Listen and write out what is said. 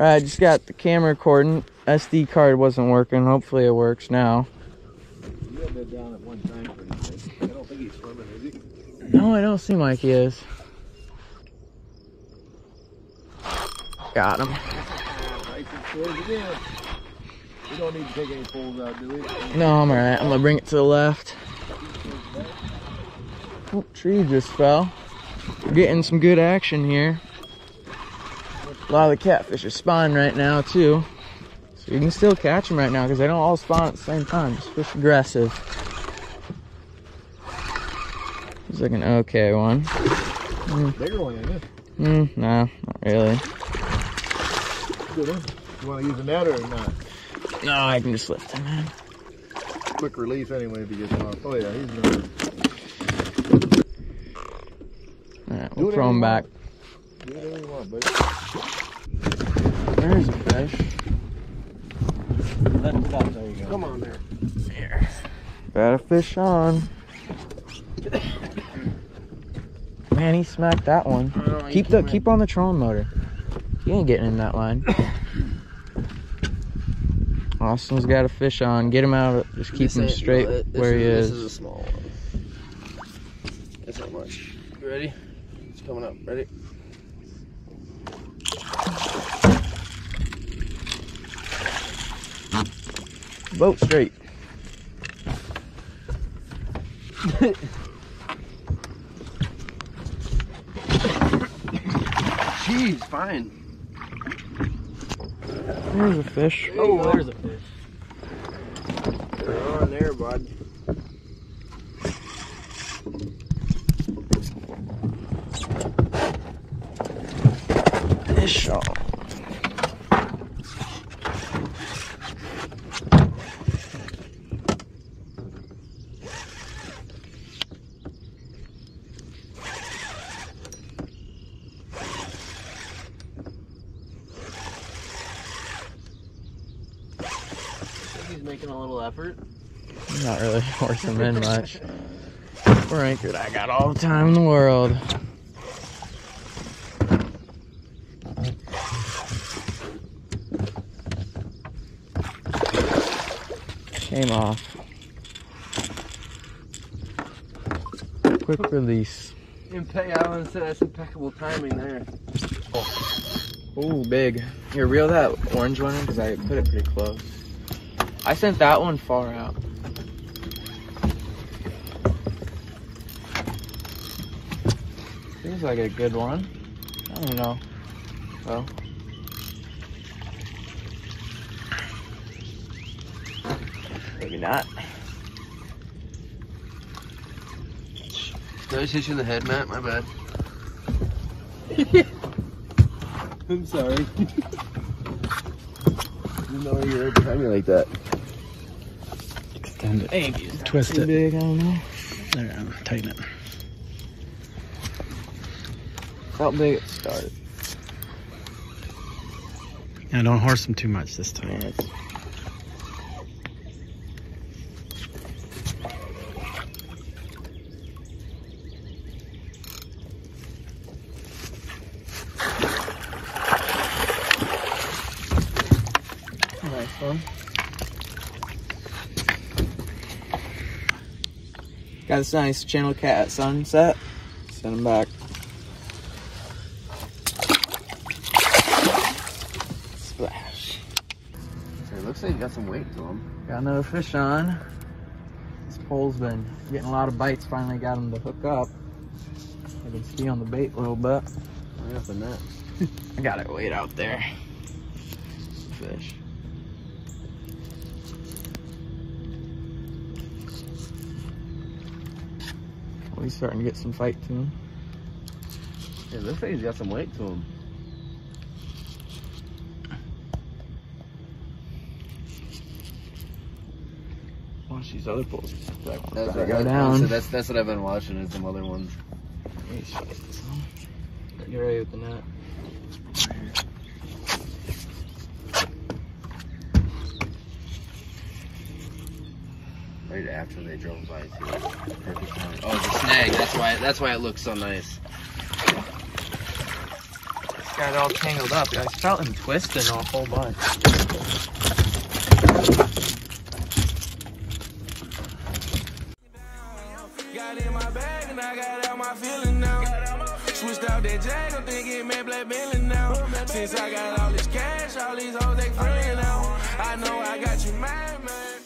Right, just got the camera recording. SD card wasn't working. Hopefully it works now. I? No, I don't seem like he is. Got him. No, I'm alright. I'm gonna bring it to the left. Oh, tree just fell. We're getting some good action here. A lot of the catfish are spawning right now too. So you can still catch them right now because they don't all spawn at the same time. Just fish aggressive. It's like an okay one. Mm. Bigger one, isn't it? Hmm, no, not really. Good. You want to use a net or not? No, I can just lift him in. Quick release anyway if he gets off. Oh yeah, he's gonna Alright, we'll throw him back. do whatever you want, buddy. There's a fish. Let it up. There you go. Come on there. Here. Got a fish on. Man, he smacked that one. Keep the keep on the trolling motor. He ain't getting in that line. Austin's got a fish on. Get him out of it. Just keep This him straight no, it- this where he This is. is a small one. That's not much. You ready? It's coming up. Ready? Boat straight. Jeez, fine. There's a fish. Oh, there's a fish. They're on there, bud. Fish on. He's making a little effort. Not really horsing him in much. We're anchored. I got all the time in the world. Came off. Quick release. Impe- Alan said that's impeccable timing there. Ooh, big. Here, reel that orange one in because I put it pretty close. I sent that one far out. Seems like a good one. I don't know. Well. Maybe not. Did I just hit you in the head, Matt? My bad. I'm sorry. didn't know you were right behind me like that. Extend it. Thank you. Twist Too it. big, I don't know. There, um, tighten it. How big it started. Yeah, don't horse them too much this time. Man, it's Nice one. Got this nice channel cat at sunset. Send him back. Splash. So It looks like you got some weight to him. Got another fish on. This pole's been getting a lot of bites. Finally got him to hook up. I can see on the bait a little bit. Right up the net. I got it weight out there. Fish. Oh, he's starting to get some fight to him. Yeah, looks like he's got some weight to him. Watch these other pulls. That one's That's what, go that- down. so that's that's what I've been watching is some other ones. Hey, shit, this. Get ready with the net. Right after they drove by too. Perfect time. Oh, the snag. That's why. That's why it looks so nice. It's got all tangled up. I felt him twisting a whole bunch. Got in my bag and I got out my feeling now. Switched out that jag, I'm thinking man black Bentley now. Since I got all this cash, all these hoes they friendly now. I know I got you mad, man.